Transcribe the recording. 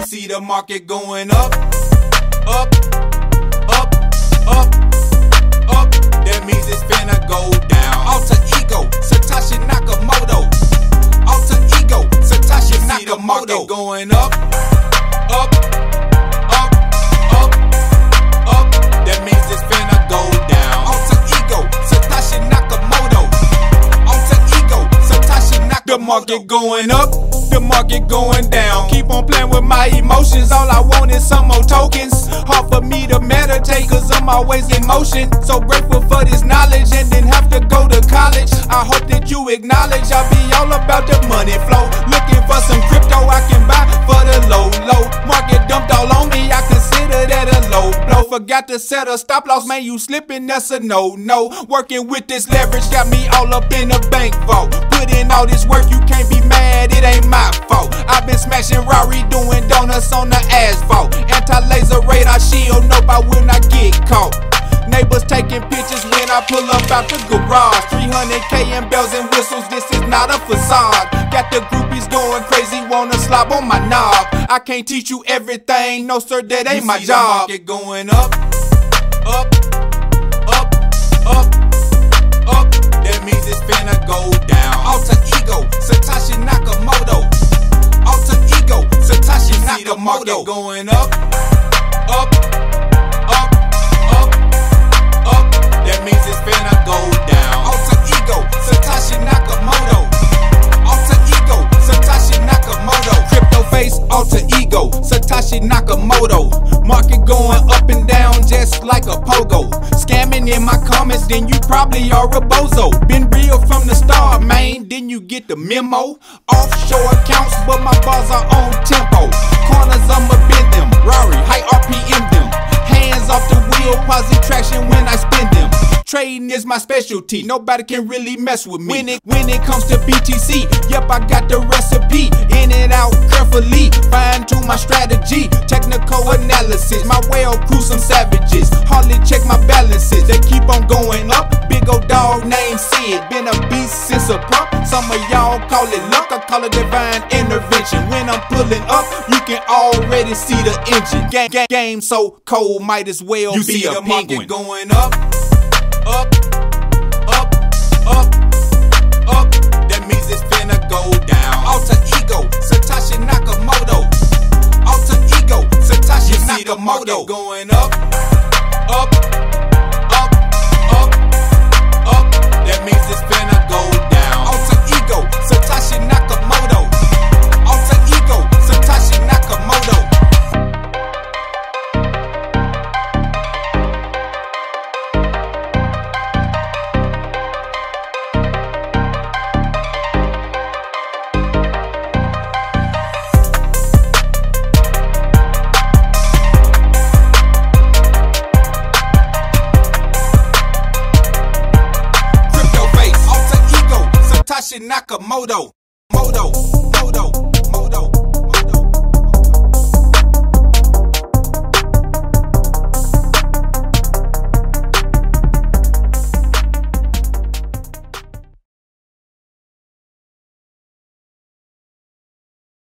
market going up, up, up, up, up. That means it's finna go down. Alter ego, Satoshi Nakamoto. Alter ego, Satoshi Nakamoto. See The market going up, up, up, up, up. That means it's finna go down. Alter ego, Satoshi Nakamoto. Alter ego, Satoshi Nakamoto. The market going up, the market going down. Keep on playing with my emotions. All I want is some more tokens. Hard for me to meditate, cause I'm always in motion. So grateful for this knowledge and then have to go to college. I hope that you acknowledge I'll be all about the Forgot to set a stop loss, man, you slipping, that's a no, no. Working with this leverage got me all up in the bank vault. Put in all this work, you can't be mad, it ain't my fault. I've been smashing Rari, doing donuts on the asphalt. Anti-laser radar shield, nope, I will not get caught. Neighbors taking pictures when I pull up out the garage. 300k in bells and whistles, this is not a facade. Got the groupies going crazy, wanna slob on my knob. I can't teach you everything, no sir, that ain't You my see the job. market going up, up, up, up, up. That means it's finna go down. Alter ego, Satoshi Nakamoto. Alter ego, Satoshi Nakamoto. You see the market Going up, going up and down just like a pogo. Scamming in my comments, then you probably are a bozo. Been real from the start, man. Then you get the memo. Offshore accounts, but my bars are on tempo. Corners, I'ma bend them. Rari, high RPM them. Hands off the wheel, positive traction when I spin them. Trading is my specialty. Nobody can really mess with me. When it when it comes to BTC, yep, I got the recipe. In and out carefully, fine tune my strategy. Technical analysis, my whale crew some savages. Hardly check my balances. They keep on going up. Big old dog named Sid, been a beast since a pup. Some of y'all call it luck, I call it divine intervention. When I'm pulling up, you can already see the engine. Game, game, game so cold, might as well You be see a the market penguin. going up, up, up, up, up. That means it's finna go down. Satoshi Nakamoto. Moto.